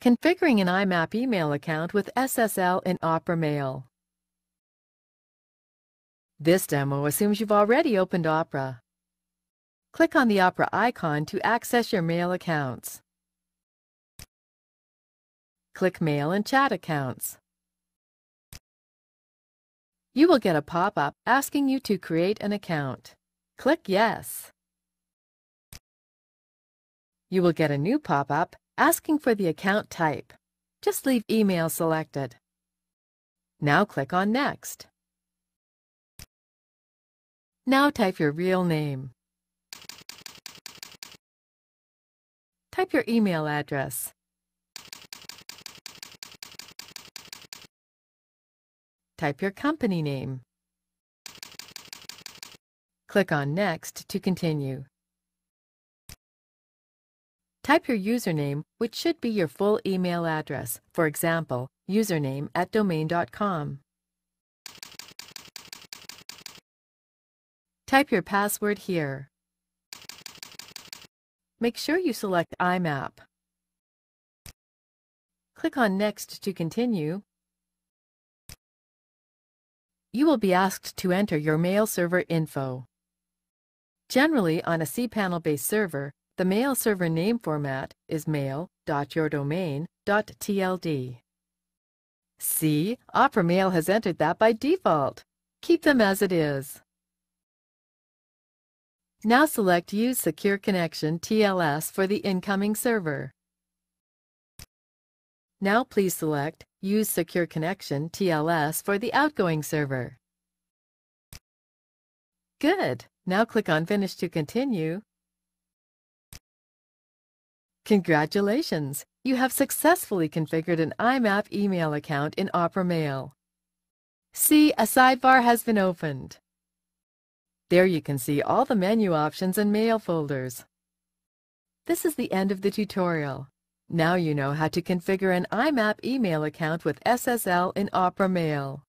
Configuring an IMAP email account with SSL in Opera Mail. This demo assumes you've already opened Opera. Click on the Opera icon to access your mail accounts. Click Mail and Chat Accounts. You will get a pop-up asking you to create an account. Click Yes. You will get a new pop-up asking for the account type. Just leave email selected. Now click on Next. Now type your real name. Type your email address. Type your company name. Click on Next to continue. Type your username, which should be your full email address, for example, username at domain.com. Type your password here. Make sure you select IMAP. Click on Next to continue. You will be asked to enter your mail server info. Generally, on a cPanel-based server, the mail server name format is mail.yourdomain.tld. See, Opera Mail has entered that by default. Keep them as it is. Now select Use Secure Connection TLS for the incoming server. Now please select Use Secure Connection TLS for the outgoing server. Good. Now click on Finish to continue. Congratulations! You have successfully configured an IMAP email account in Opera Mail. See, a sidebar has been opened. There you can see all the menu options and mail folders. This is the end of the tutorial. Now you know how to configure an IMAP email account with SSL in Opera Mail.